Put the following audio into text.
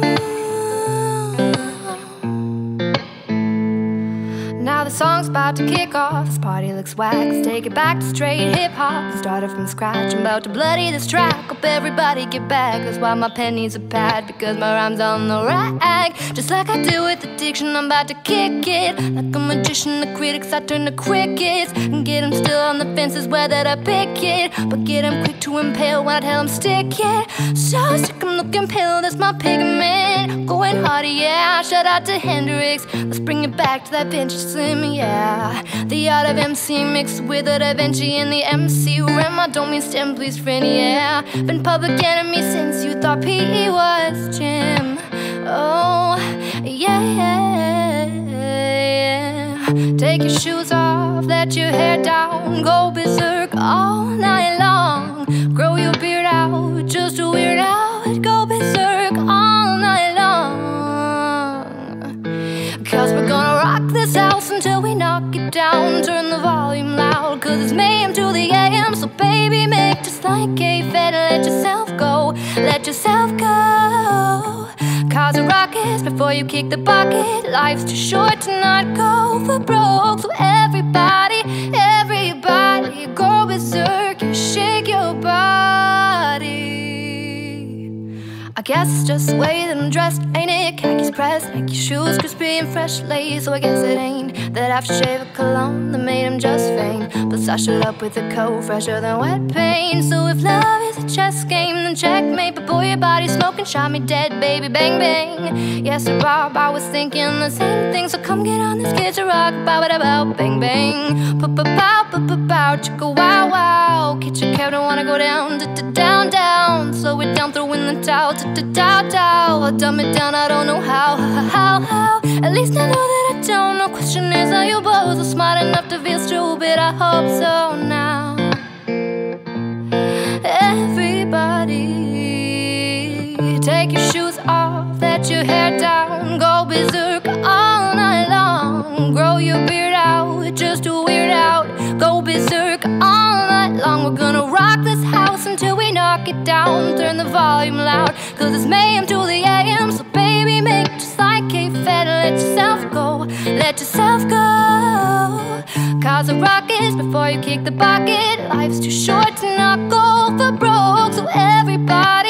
Ooh. About to kick off. This party looks wax. Take it back to straight hip hop. Started from scratch. I'm about to bloody this track. Hope everybody get back. That's why my pen needs a pad. Because my rhyme's on the rag. Just like I do with addiction, I'm about to kick it. Like a magician, the critics, I turn to crickets. And get them still on the fences where that I pick it. But get them quick to impale when I tell them stick it. So sick, I'm looking pale. That's my pigment. Going harder, yeah. Shout out to Hendrix. Let's bring it back to that vintage slim, yeah. The art of MC mixed with a Da Vinci and the MC Ren. I don't mean stem, please, friend, yeah. Been public enemy since you thought PE was gym. Oh, yeah, yeah. Take your shoes off, let your hair down, go berserk all night long. Grow your beard out, just a weird out, go berserk all night long. Cause we're gonna rock this house until knock it down. Turn the volume loud, cause it's mayhem to the AM. So, baby, make just like a fed, let yourself go, let yourself go. Cause a rockets before you kick the bucket. Life's too short to not go for broke. So, everybody, everybody, I guess just the way that I'm dressed, ain't it? Khakis pressed, Nike shoes, crispy and fresh lace. So I guess it ain't that aftershave of cologne that made him just faint. But I showed up with a coat fresher than wet paint. So if love is a chess game, then checkmate. But boy, your body smoking shot me dead, baby, bang bang. Yes, sir, Bob, I was thinking the same thing. So come get on this kid to rock, bow, bow, bow, bang bang. Pow, pow, pow, pow, pow, pow, chicka wow wow. Kitchen cab don't wanna go down, down, down. Slow it down, throw in the towel, down, down. I'll dumb it down, I don't know how, how, how. At least I know that I don't. No question is, are you both are smart enough to feel stupid? I hope so now. Everybody, take your shoes off, let your hair down, go berserk all night long. Grow your beard out, just to weird out, go berserk all night long. We're gonna rock this house until we knock it down. Turn the volume loud, cause it's mayhem to the AM. So, baby, make just like a fed, let yourself go, let yourself go. Cause a rockets before you kick the bucket. Life's too short to not go for broke. So, everybody.